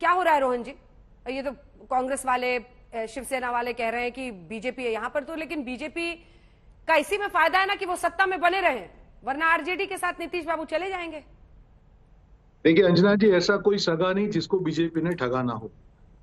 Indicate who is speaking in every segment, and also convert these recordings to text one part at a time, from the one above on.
Speaker 1: क्या हो रहा है रोहन जी? ये तो कांग्रेस वाले शिवसेना वाले कह रहे हैं कि बीजेपी है यहाँ पर तो लेकिन बीजेपी का इसी में फ़ायदा है ना कि वो सत्ता में बने रहे, वरना आरजेडी के साथ नीतीश बाबू चले जाएँगे।
Speaker 2: देखिए अंजना जी, ऐसा कोई सगा नहीं जिसको बीजेपी ने ठगा ना हो।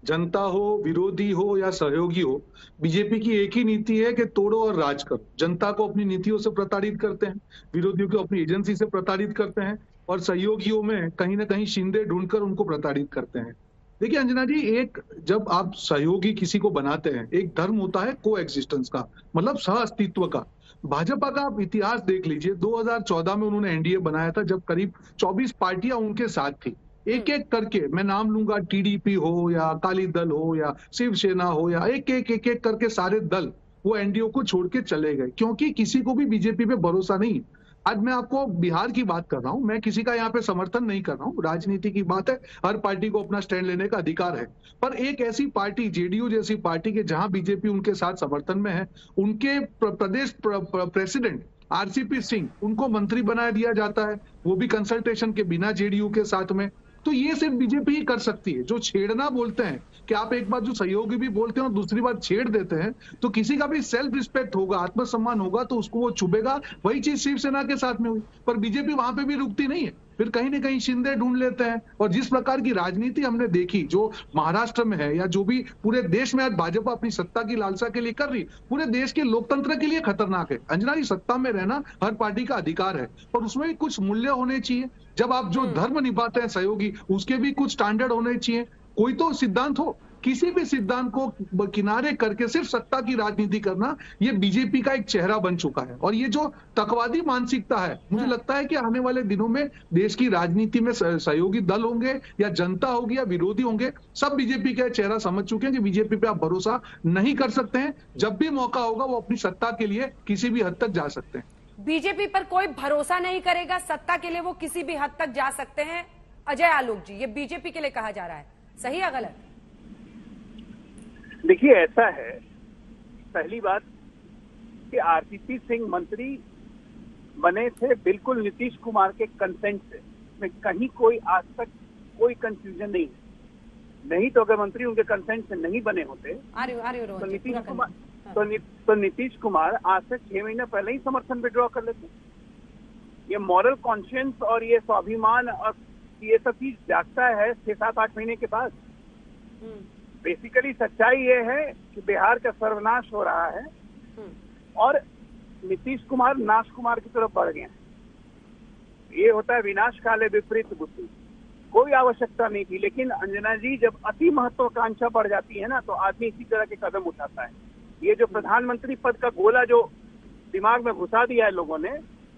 Speaker 2: जनता हो, विरोधी हो या सहयोगी हो, बीजेपी की एक ही नीति है कि तोड़ो और राज करो। जनता को अपनी नीतियों से प्रताड़ित करते हैं, विरोधियों को अपनी एजेंसी से प्रताड़ित करते हैं और सहयोगियों में कहीं ना कहीं शिंदे ढूंढकर उनको प्रताड़ित करते हैं। देखिए अंजना जी, एक जब आप सहयोगी किसी को बनाते हैं, एक धर्म होता है को एग्जिस्टेंस का मतलब सह अस्तित्व का। भाजपा का आप इतिहास देख लीजिए 2014 में उन्होंने एनडीए बनाया था जब करीब 24 पार्टियाँ उनके साथ थी। एक एक करके, मैं नाम लूँगा टीडीपी हो या अकाली दल हो या शिवसेना हो या एक एक एक एक करके सारे दल, वो एनडीओ को छोड़ के चले गए। क्योंकि किसी को भी बीजेपी पे भरोसा नहीं। आज मैं आपको बिहार की बात कर रहा हूँ, मैं किसी का यहाँ पे समर्थन नहीं कर रहा हूँ। राजनीति की बात है, हर पार्टी को अपना स्टैंड लेने का अधिकार है। पर एक ऐसी पार्टी, जेडीयू जैसी पार्टी के, जहाँ बीजेपी उनके साथ समर्थन में है, उनके प्र- प्रदेश प्र- प्र- प्रेसिडेंट आरसीपी सिंह, उनको मंत्री बना दिया जाता है। वो भी कंसल्टेशन के बिना जेडीयू के साथ में। तो ये सिर्फ़ बीजेपी ही कर सकती है। जो छेड़ना बोलते हैं कि आप एक बार जो सहयोगी भी बोलते हैं और दूसरी बार छेड़ देते हैं तो किसी का भी सेल्फ रिस्पेक्ट होगा, आत्मसम्मान होगा तो उसको वो चुभेगा वही चीज़ शिवसेना के साथ में हुई। पर बीजेपी वहाँ पे भी रुकती नहीं है। फिर कहीं ना कहीं शिंदे ढूंढ लेते हैं और जिस प्रकार की राजनीति हमने देखी, जो महाराष्ट्र में है या जो भी पूरे देश में आज भाजपा अपनी सत्ता की लालसा के लिए कर रही, पूरे देश के लोकतंत्र के लिए खतरनाक है। अंजना जी सत्ता में रहना हर पार्टी का अधिकार है और उसमें कुछ मूल्य होने चाहिए। जब आप जो धर्म निभाते हैं सहयोगी उसके भी कुछ स्टैंडर्ड होने चाहिए। कोई तो सिद्धांत हो किसी भी सिद्धांत को किनारे करके सिर्फ़ सत्ता की राजनीति करना ये बीजेपी का एक चेहरा बन चुका है। और ये जो तकवादी मानसिकता है मुझे लगता है कि आने वाले दिनों में देश की राजनीति में सहयोगी दल होंगे या जनता होगी या विरोधी होंगे सब बीजेपी का चेहरा समझ चुके हैं कि बीजेपी पे आप भरोसा नहीं कर सकते हैं। जब भी मौका होगा वो अपनी सत्ता के लिए किसी भी हद तक जा सकते हैं।
Speaker 1: बीजेपी पर कोई भरोसा नहीं करेगा सत्ता के लिए वो किसी भी हद तक जा सकते हैं। अजय आलोक जी ये बीजेपी के लिए कहा जा रहा है। सही या गलत?
Speaker 3: देखिए ऐसा है। पहली बात कि आरसीपी सिंह मंत्री बने थे बिल्कुल नीतीश कुमार के कंसेंट से। में कहीं कोई आज तक कोई कंफ्यूजन नहीं है। नहीं तो अगर मंत्री उनके कंसेंट से नहीं बने होते
Speaker 1: आ रही आ रही हूँ
Speaker 3: तो नीतीश कुमार। तो, नि, तो नीतीश कुमार आज से छह महीने पहले ही समर्थन विड्रॉ कर लेते ये मॉरल कॉन्शियंस और ये स्वाभिमान और ये सब चीज़ जागता है छह सात आठ महीने के बाद।
Speaker 1: हम्म,
Speaker 3: बेसिकली सच्चाई ये है कि बिहार का सर्वनाश हो रहा है
Speaker 1: हम्म,
Speaker 3: और नीतीश कुमार नाश कुमार की तरफ़ बढ़ गए हैं। ये होता है विनाश काले विपरीत बुद्धि। कोई आवश्यकता नहीं थी लेकिन अंजना जी जब अति महत्वाकांक्षा बढ़ जाती है ना तो आदमी इसी तरह के कदम उठाता है। ये जो प्रधानमंत्री पद का गोला जो दिमाग में घुसा दिया है लोगों ने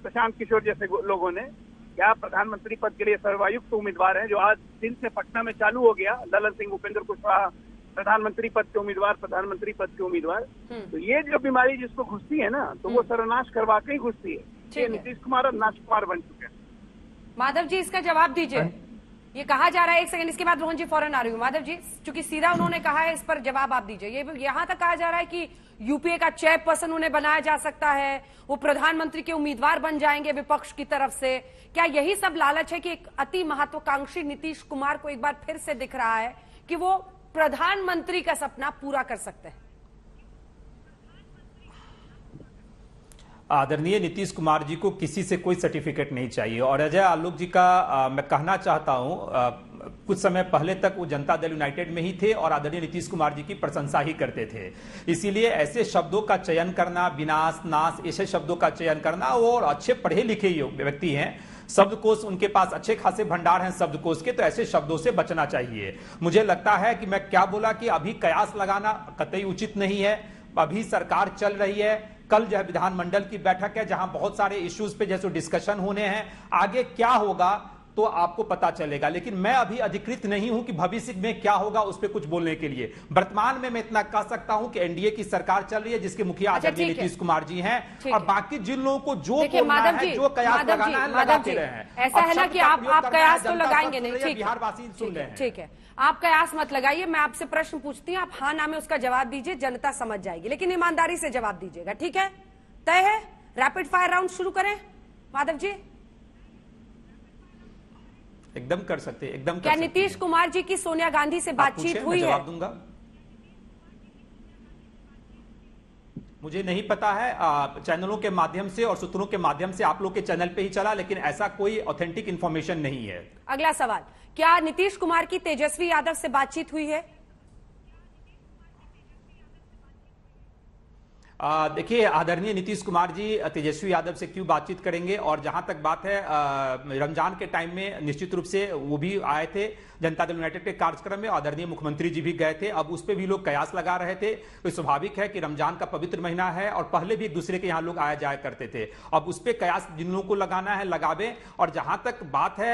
Speaker 3: प्रशांत किशोर जैसे लोगों ने क्या प्रधानमंत्री पद के लिए सर्वायुक्त उम्मीदवार हैं जो आज दिन से पटना में चालू हो गया ललन सिंह उपेंद्र कुशवाहा प्रधानमंत्री पद के उम्मीदवार प्रधानमंत्री पद के उम्मीदवार।
Speaker 1: हम्म।
Speaker 3: तो ये जो बीमारी जिसको घुसती है ना तो वो सर्वनाश करवा के ही घुसती है। ये
Speaker 1: है।
Speaker 3: नीतीश कुमार और नाश कुमार बन चुके हैं।
Speaker 1: माधव जी इसका जवाब दीजिए। ये कहा जा रहा है, एक सेकंड इसके बाद रोहन जी फ़ौरन आ रही हूँ। माधव जी, चूँकि सीधा उन्होंने कहा है, इस पर जवाब आप दीजिए। ये यहाँ तक कहा जा रहा है कि यूपीए का चेयरपर्सन उन्हें बनाया जा सकता है, वो प्रधानमंत्री के उम्मीदवार बन जाएँगे विपक्ष की तरफ़ से। क्या यही सब लालच है कि एक अति महत्वाकांक्षी नीतीश कुमार को एक बार फिर से दिख रहा है कि वो प्रधानमंत्री का सपना पूरा कर सकते हैं?
Speaker 4: आदरणीय नीतीश कुमार जी को किसी से कोई सर्टिफिकेट नहीं चाहिए। और अजय आलोक जी का आ, मैं कहना चाहता हूँ कुछ समय पहले तक वो जनता दल यूनाइटेड में ही थे और आदरणीय नीतीश कुमार जी की प्रशंसा ही करते थे। इसीलिए ऐसे शब्दों का चयन करना विनाश नाश ऐसे शब्दों का चयन करना वो और अच्छे पढ़े लिखे व्यक्ति हैं। शब्दकोश उनके पास अच्छे खासे भंडार हैं शब्दकोश के तो ऐसे शब्दों से बचना चाहिए। मुझे लगता है कि मैं क्या बोला कि अभी कयास लगाना कतई उचित नहीं है। अभी सरकार चल रही है कल जो है विधानमंडल की बैठक है, जहाँ बहुत सारे इश्यूज़ पे जैसे डिस्कशन होने हैं। आगे क्या होगा? तो आपको पता चलेगा। लेकिन मैं अभी अधिकृत नहीं हूँ कि भविष्य में क्या होगा उस पर कुछ बोलने के लिए। वर्तमान में मैं इतना कह सकता हूँ कि एनडीए की सरकार चल रही है जिसके मुखिया
Speaker 1: अच्छा,
Speaker 4: आदरणीय। नीतीश कुमार जी हैं। और बाकी जिन लोगों को जो बोलना है
Speaker 1: जो
Speaker 4: कयास लगाना है लगाते रहे हैं।
Speaker 1: ऐसा है ना कि आप आप कयास तो लगाएँगे नहीं
Speaker 4: है बिहारवासी सुन रहे
Speaker 1: हैं ठीक है। आप कयास मत लगाइए मैं आपसे प्रश्न पूछती हूँ आप हाँ ना में उसका जवाब दीजिए जनता समझ जाएगी। लेकिन ईमानदारी से जवाब दीजिएगा ठीक है? तय है? रैपिड फायर राउंड शुरू करें। माधव जी?
Speaker 4: एकदम कर सकते एकदम
Speaker 1: क्या नीतीश कुमार जी की सोनिया गांधी से बातचीत हुई है?
Speaker 4: जवाब दूँगा। मुझे नहीं पता है आ, चैनलों के माध्यम से और सूत्रों के माध्यम से आप लोग के चैनल पे ही चला लेकिन ऐसा कोई ऑथेंटिक इन्फॉर्मेशन नहीं है।
Speaker 1: अगला सवाल क्या नीतीश कुमार की तेजस्वी यादव से बातचीत हुई है?
Speaker 4: देखिए, आदरणीय नीतीश कुमार जी तेजस्वी यादव से क्यों बातचीत करेंगे और जहाँ तक बात है रमज़ान के टाइम में निश्चित रूप से वो भी आए थे जनता दल यूनाइटेड के कार्यक्रम में, आदरणीय मुख्यमंत्री जी भी गए थे। अब उस पर भी लोग कयास लगा रहे थे तो स्वाभाविक है कि रमज़ान का पवित्र महीना है और पहले भी एक दूसरे के यहाँ लोग आया जाया करते थे। अब उस पर कयास जिन लोगों को लगाना है, लगावे और जहाँ तक बात है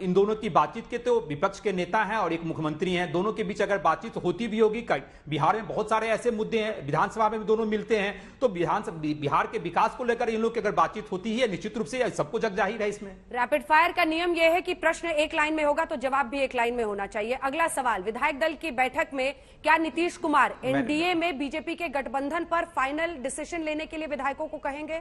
Speaker 4: इन दोनों की बातचीत के तो विपक्ष के नेता हैं और एक मुख्यमंत्री हैं। दोनों के बीच अगर बातचीत होती भी होगी बिहार में बहुत सारे ऐसे मुद्दे हैं, विधानसभा में भी दोनों मिलते हैं तो बिहार बिहार के विकास को लेकर इन लोग की अगर बातचीत होती ही है निश्चित रूप से सबको जग ज़ाहिर है इसमें।
Speaker 1: रैपिड फायर का नियम यह है कि प्रश्न एक लाइन में होगा तो जवाब भी एक लाइन में होना चाहिए। अगला सवाल विधायक दल की बैठक में क्या नीतीश कुमार एनडीए में। बीजेपी के गठबंधन पर फाइनल डिसीज़न लेने के लिए विधायकों को कहेंगे?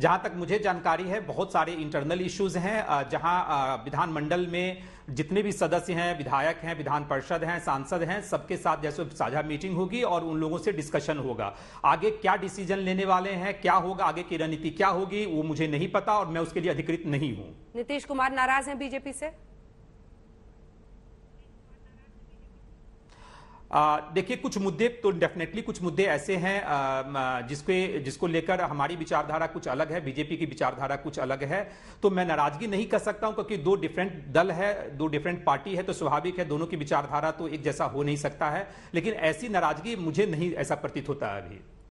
Speaker 4: जहाँ तक मुझे जानकारी है, बहुत सारे इंटरनल इश्यूज़ हैं जहाँ विधानमंडल में जितने भी सदस्य हैं, विधायक हैं, विधान परिषद हैं, सांसद हैं, सबके साथ जैसे साझा मीटिंग होगी और उन लोगों से डिस्कशन होगा। आगे क्या डिसीज़न लेने वाले हैं, क्या होगा, आगे की रणनीति क्या होगी, वो मुझे नहीं पता और मैं उसके लिए अधिकृत नहीं हूँ।
Speaker 1: नीतीश कुमार नाराज़ हैं बीजेपी से?
Speaker 4: देखिए, कुछ मुद्दे तो डेफिनेटली कुछ मुद्दे ऐसे हैं जिसको, जिसके लेकर हमारी विचारधारा कुछ अलग है बीजेपी की विचारधारा कुछ अलग है। तो मैं नाराज़गी नहीं कर सकता हूँ, क्योंकि दो डिफरेंट दल है, दो डिफरेंट पार्टी है तो स्वाभाविक है, दोनों की विचारधारा तो एक जैसा हो नहीं सकता है। लेकिन ऐसी नाराज़गी मुझे नहीं ऐसा प्रतीत होता है अभी।